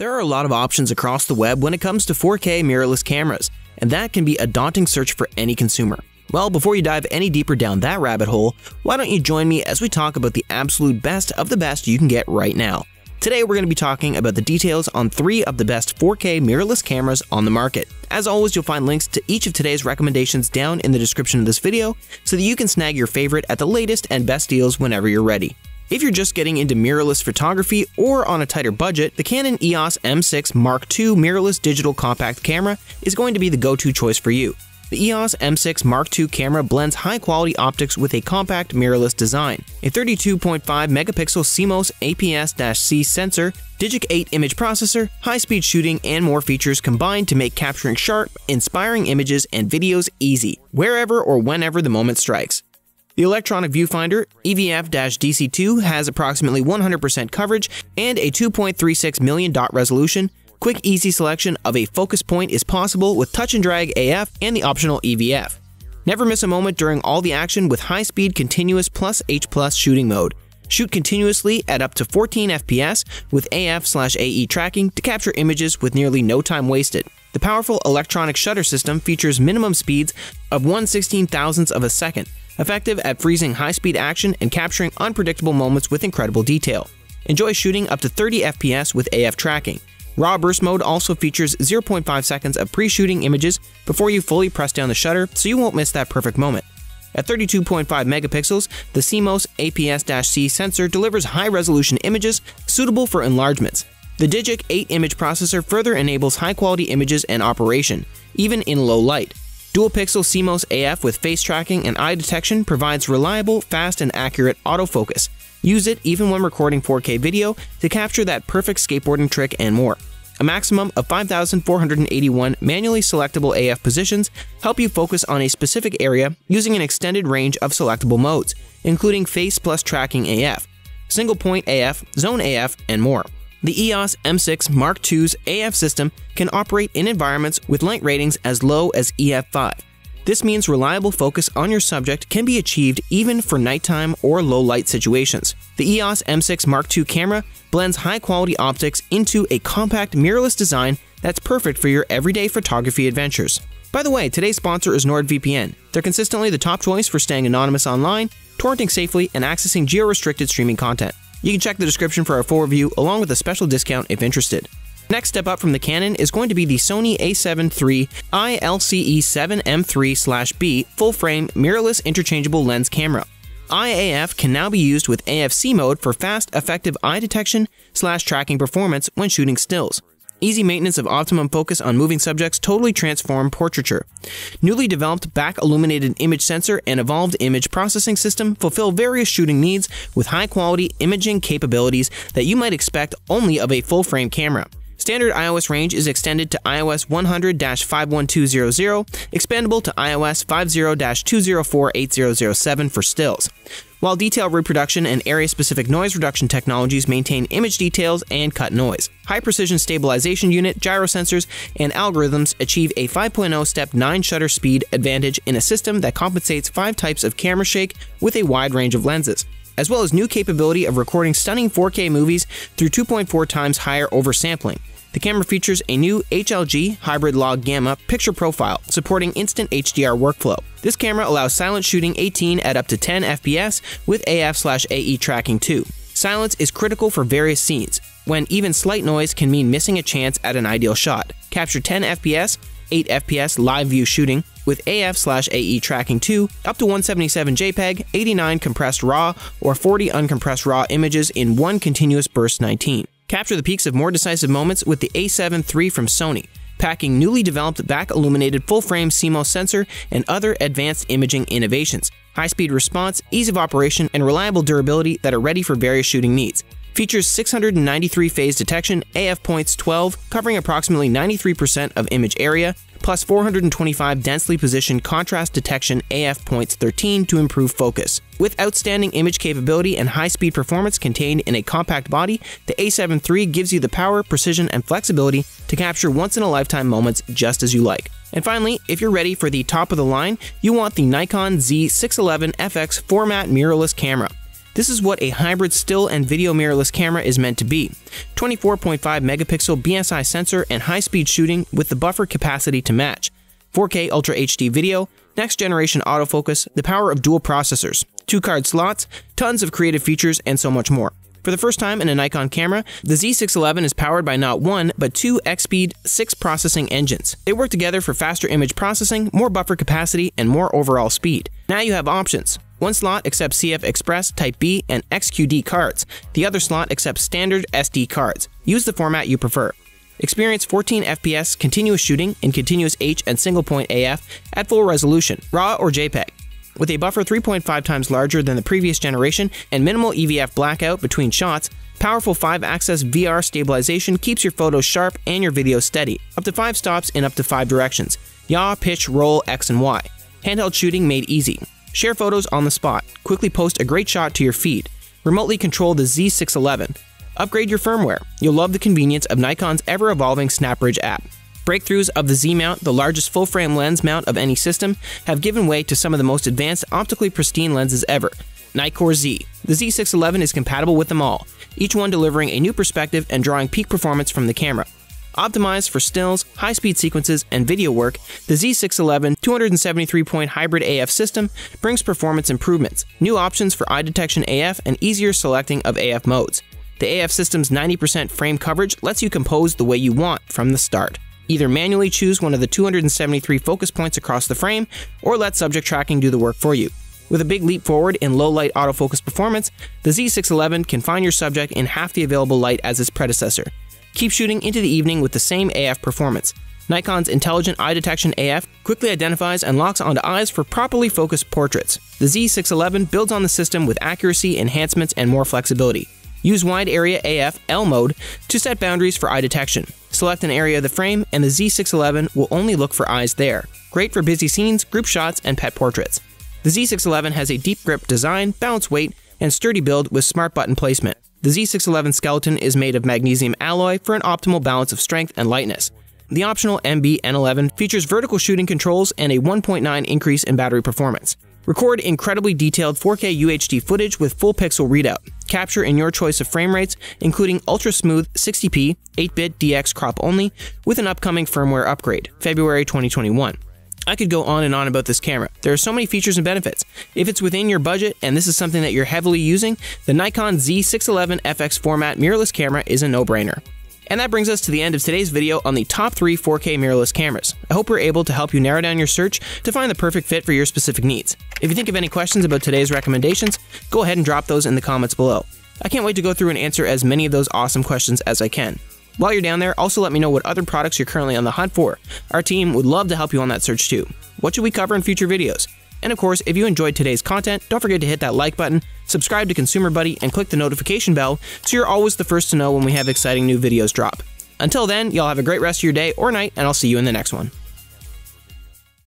There are a lot of options across the web when it comes to 4K mirrorless cameras, and that can be a daunting search for any consumer. Well, before you dive any deeper down that rabbit hole, why don't you join me as we talk about the absolute best of the best you can get right now. Today we're going to be talking about the details on three of the best 4K mirrorless cameras on the market. As always, you'll find links to each of today's recommendations down in the description of this video so that you can snag your favorite at the latest and best deals whenever you're ready. If you're just getting into mirrorless photography or on a tighter budget, the Canon EOS M6 Mark II mirrorless digital compact camera is going to be the go-to choice for you. The EOS M6 Mark II camera blends high-quality optics with a compact mirrorless design. A 32.5 megapixel CMOS APS-C sensor, Digic 8 image processor, high-speed shooting, and more features combined to make capturing sharp, inspiring images and videos easy, wherever or whenever the moment strikes. The electronic viewfinder EVF-DC2 has approximately 100% coverage and a 2.36 million dot resolution. Quick, easy selection of a focus point is possible with touch and drag AF and the optional EVF. Never miss a moment during all the action with high-speed continuous plus H plus shooting mode. Shoot continuously at up to 14 FPS with AF/AE tracking to capture images with nearly no time wasted. The powerful electronic shutter system features minimum speeds of 1 16,000th of a second, effective at freezing high-speed action and capturing unpredictable moments with incredible detail. Enjoy shooting up to 30 FPS with AF tracking. RAW burst mode also features 0.5 seconds of pre-shooting images before you fully press down the shutter so you won't miss that perfect moment. At 32.5 megapixels, the CMOS APS-C sensor delivers high-resolution images suitable for enlargements. The Digic 8 image processor further enables high-quality images and operation, even in low light. Dual pixel CMOS AF with face tracking and eye detection provides reliable, fast, and accurate autofocus. Use it even when recording 4K video to capture that perfect skateboarding trick and more. A maximum of 5,481 manually selectable AF positions help you focus on a specific area using an extended range of selectable modes, including face plus tracking AF, single point AF, zone AF, and more. The EOS M6 Mark II's AF system can operate in environments with light ratings as low as EV5. This means reliable focus on your subject can be achieved even for nighttime or low light situations. The EOS M6 Mark II camera blends high quality optics into a compact mirrorless design that's perfect for your everyday photography adventures. By the way, today's sponsor is NordVPN. They're consistently the top choice for staying anonymous online, torrenting safely, and accessing geo restricted streaming content. You can check the description for our full review along with a special discount if interested. Next step up from the Canon is going to be the Sony a7 III ILCE7M3/B full-frame mirrorless interchangeable lens camera. Eye AF can now be used with AFC mode for fast, effective eye detection slash tracking performance when shooting stills. Easy maintenance of optimum focus on moving subjects totally transform portraiture. Newly developed back illuminated image sensor and evolved image processing system fulfill various shooting needs with high quality imaging capabilities that you might expect only of a full frame camera. Standard ISO range is extended to ISO 100-51200, expandable to ISO 50-2048007 for stills while detail reproduction and area-specific noise reduction technologies maintain image details and cut noise. High-precision stabilization unit, gyro sensors, and algorithms achieve a 5.0 step 9 shutter speed advantage in a system that compensates 5 types of camera shake with a wide range of lenses as well as new capability of recording stunning 4K movies through 2.4 times higher oversampling. The camera features a new HLG hybrid log gamma picture profile supporting instant HDR workflow. This camera allows silent shooting 18 at up to 10 FPS with AF/AE tracking too. Silence is critical for various scenes, when even slight noise can mean missing a chance at an ideal shot. Capture 10 FPS, 8 FPS live view shooting with AF/AE tracking 2, up to 177 JPEG, 89 compressed RAW, or 40 uncompressed RAW images in one continuous burst 19. Capture the peaks of more decisive moments with the A7 III from Sony, packing newly developed back illuminated full frame CMOS sensor and other advanced imaging innovations, high speed response, ease of operation, and reliable durability that are ready for various shooting needs. Features 693 phase detection, AF points 12, covering approximately 93% of image area, plus 425 densely positioned contrast detection AF points 13 to improve focus. With outstanding image capability and high-speed performance contained in a compact body, the A7 III gives you the power, precision, and flexibility to capture once-in-a-lifetime moments just as you like. And finally, if you're ready for the top of the line, you want the Nikon Z611 FX format mirrorless camera. This is what a hybrid still and video mirrorless camera is meant to be. 24.5 megapixel BSI sensor and high-speed shooting with the buffer capacity to match. 4K Ultra HD video, next generation autofocus, the power of dual processors, two card slots, tons of creative features, and so much more. For the first time in a Nikon camera, the Z611 is powered by not one, but two EXPEED 6 processing engines. They work together for faster image processing, more buffer capacity, and more overall speed. Now you have options. One slot accepts CF Express, Type B, and XQD cards. The other slot accepts standard SD cards. Use the format you prefer. Experience 14 FPS continuous shooting in continuous H and single point AF at full resolution, RAW or JPEG. With a buffer 3.5 times larger than the previous generation and minimal EVF blackout between shots, powerful 5-axis VR stabilization keeps your photos sharp and your video steady, up to 5 stops in up to 5 directions, yaw, pitch, roll, X and Y. Handheld shooting made easy. Share photos on the spot, quickly post a great shot to your feed, remotely control the Z611, upgrade your firmware. You'll love the convenience of Nikon's ever-evolving SnapBridge app. Breakthroughs of the Z mount, the largest full frame lens mount of any system, have given way to some of the most advanced optically pristine lenses ever. Nikkor Z. The Z611 is compatible with them all, each one delivering a new perspective and drawing peak performance from the camera. Optimized for stills, high speed sequences, and video work, the Z611 273 point hybrid AF system brings performance improvements, new options for eye detection AF, and easier selecting of AF modes. The AF system's 90% frame coverage lets you compose the way you want from the start. Either manually choose one of the 273 focus points across the frame, or let subject tracking do the work for you. With a big leap forward in low light autofocus performance, the Z611 can find your subject in half the available light as its predecessor. Keep shooting into the evening with the same AF performance. Nikon's intelligent eye detection AF quickly identifies and locks onto eyes for properly focused portraits. The Z611 builds on the system with accuracy, enhancements, and more flexibility. Use wide area AF L mode to set boundaries for eye detection. Select an area of the frame, and the Z611 will only look for eyes there. Great for busy scenes, group shots, and pet portraits. The Z611 has a deep grip design, balanced weight, and sturdy build with smart button placement. The Z611 skeleton is made of magnesium alloy for an optimal balance of strength and lightness. The optional MB N11 features vertical shooting controls and a 1.9 increase in battery performance. Record incredibly detailed 4K UHD footage with full pixel readout. Capture in your choice of frame rates, including ultra smooth 60p, 8-bit DX crop only, with an upcoming firmware upgrade, February 2021. I could go on and on about this camera. There are so many features and benefits. If it's within your budget and this is something that you're heavily using, the Nikon Z611 FX format mirrorless camera is a no-brainer. And that brings us to the end of today's video on the top 3 4K mirrorless cameras. I hope we're able to help you narrow down your search to find the perfect fit for your specific needs. If you think of any questions about today's recommendations, go ahead and drop those in the comments below. I can't wait to go through and answer as many of those awesome questions as I can. While you're down there, also let me know what other products you're currently on the hunt for. Our team would love to help you on that search too. What should we cover in future videos? And of course, if you enjoyed today's content, don't forget to hit that like button, subscribe to Consumer Buddy, and click the notification bell so you're always the first to know when we have exciting new videos drop. Until then, y'all have a great rest of your day or night, and I'll see you in the next one.